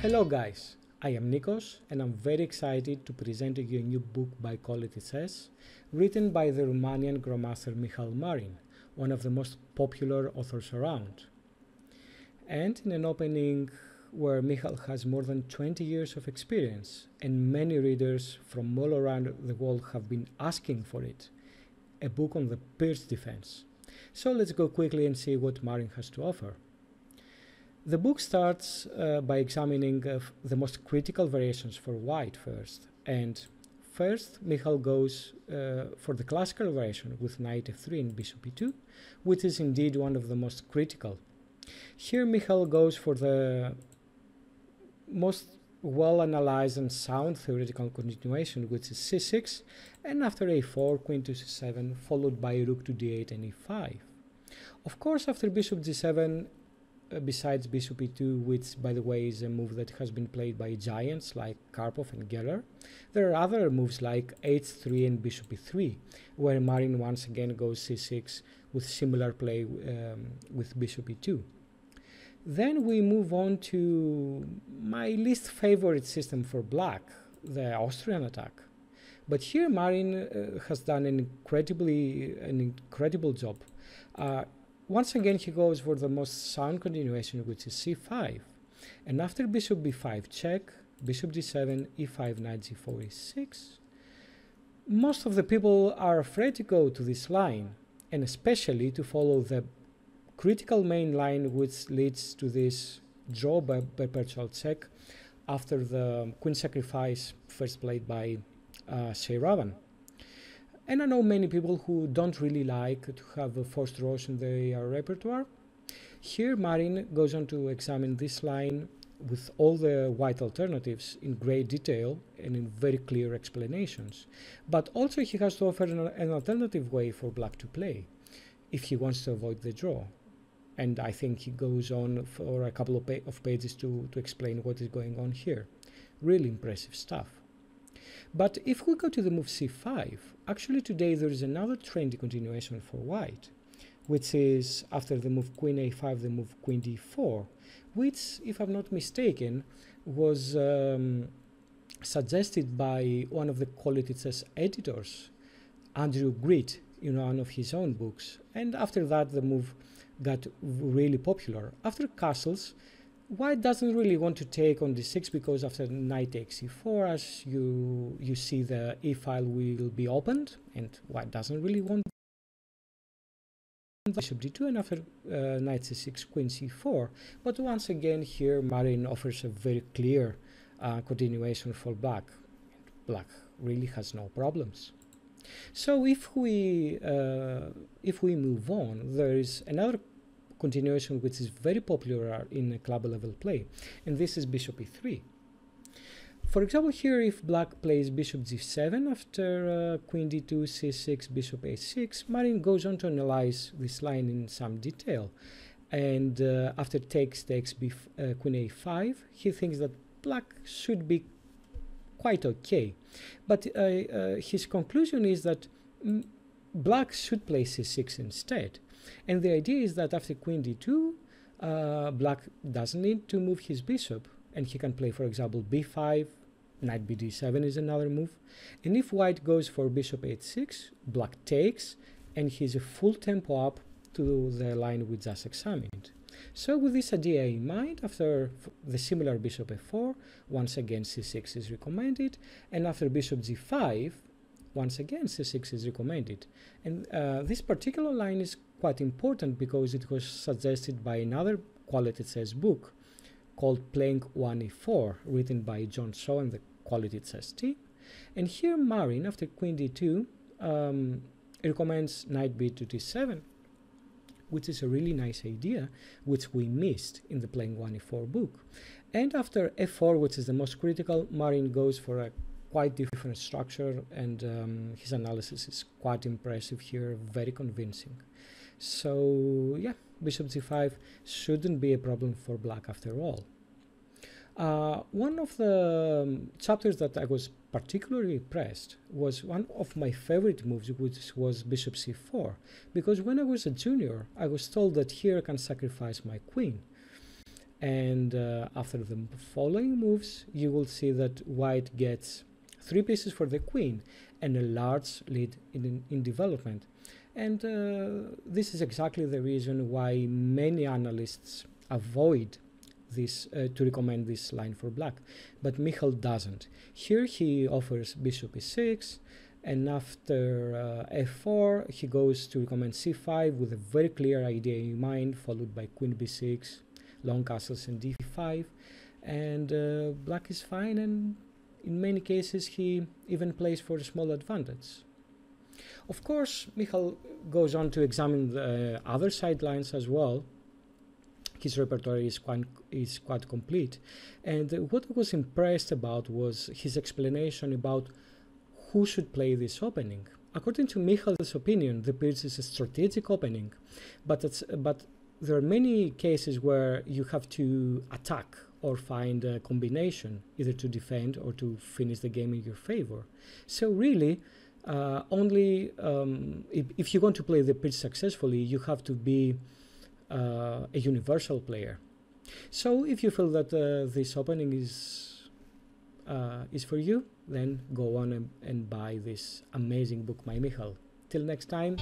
Hello guys, I am Nikos and I'm very excited to present to you a new book by Quality Chess written by the Romanian Grandmaster Mihail Marin, one of the most popular authors around. And in an opening where Mihail has more than 20 years of experience and many readers from all around the world have been asking for it, a book on the Pirc defense. So let's go quickly and see what Marin has to offer. The book starts uh, by examining uh, the most critical variations for white first. And first, Mihail goes uh, for the classical variation with knight f3 and bishop e2, which is indeed one of the most critical. Here, Mihail goes for the most well analyzed and sound theoretical continuation, which is c6, and after a4, queen to c7, followed by rook to d8 and e5. Of course, after bishop g7, uh, besides bishop e2, which by the way is a move that has been played by giants like Karpov and Geller, there are other moves like h3 and bishop e3, where Marin once again goes c6 with similar play um, with bishop e2. Then we move on to my least favorite system for black, the Austrian attack. But here Marin uh, has done an incredibly an incredible job. Uh, once again, he goes for the most sound continuation, which is c5. And after bishop b5 check, bishop d7, e5, knight g4, e6, most of the people are afraid to go to this line, and especially to follow the critical main line which leads to this draw by perpetual check after the queen sacrifice first played by uh, Seirawan. And I know many people who don't really like to have forced draws in their repertoire. Here Marin goes on to examine this line with all the white alternatives in great detail and in very clear explanations. But also he has to offer an, an alternative way for black to play if he wants to avoid the draw. And I think he goes on for a couple of, pa of pages to, to explain what is going on here. Really impressive stuff. But if we go to the move c5, actually today there is another trendy continuation for white, which is after the move queen a5, the move queen d4, which, if I'm not mistaken, was um, suggested by one of the Quality Chess editors, Andrew Greet, in one of his own books. And after that, the move got really popular. After castles, white doesn't really want to take on d6 because after knight takes e4 as you you see the e file will be opened and white doesn't really want bishop d2 and after uh, knight c6 queen c4 but once again here Marin offers a very clear uh, continuation for black. Black really has no problems so if we uh, if we move on there is another continuation which is very popular in a club level play, and this is bishop e3. For example, here if black plays bishop g7 after uh, queen d2, c6, bishop a6, Marin goes on to analyze this line in some detail. And uh, after takes takes uh, queen a5, he thinks that black should be quite okay. But uh, uh, his conclusion is that mm, black should play c6 instead. And the idea is that after queen d2, uh, black doesn't need to move his bishop, and he can play, for example, b5, knight bd7 is another move. And if white goes for bishop h6, black takes, and he's a full tempo up to the line we just examined. So with this idea in mind, after the similar bishop f4, once again c6 is recommended, and after bishop g5, once again c6 is recommended. And uh, this particular line is quite important because it was suggested by another quality chess book called Playing 1e4, written by John Shaw and the Quality Chess team. And here Marin, after queen d2, um, recommends knight b to d7, which is a really nice idea, which we missed in the Playing 1e4 book. And after f4, which is the most critical, Marin goes for a quite different structure, and um, his analysis is quite impressive here, very convincing. So yeah, bishop c5 shouldn't be a problem for black after all. Uh, one of the um, chapters that I was particularly impressed was one of my favorite moves, which was bishop c4, because when I was a junior, I was told that here I can sacrifice my queen. And uh, after the following moves, you will see that white gets three pieces for the queen and a large lead in, in development. And uh, this is exactly the reason why many analysts avoid this uh, to recommend this line for black, but Mihail doesn't. Here he offers bishop e6, and after uh, f4 he goes to recommend c5 with a very clear idea in mind, followed by queen b6, long castles and d5, and uh, black is fine. And in many cases he even plays for a small advantage. Of course, Mihail goes on to examine the other sidelines as well his repertoire is quite is quite complete. And what I was impressed about was his explanation about who should play this opening. According to Mihail's opinion, the Pirc is a strategic opening, but but there are many cases where you have to attack or find a combination, either to defend or to finish the game in your favor. So really, uh, only um, if, if you want to play the Pirc successfully, you have to be a universal player. So if you feel that uh, this opening is uh, is for you, then go on and, and buy this amazing book by Mihail. Till next time.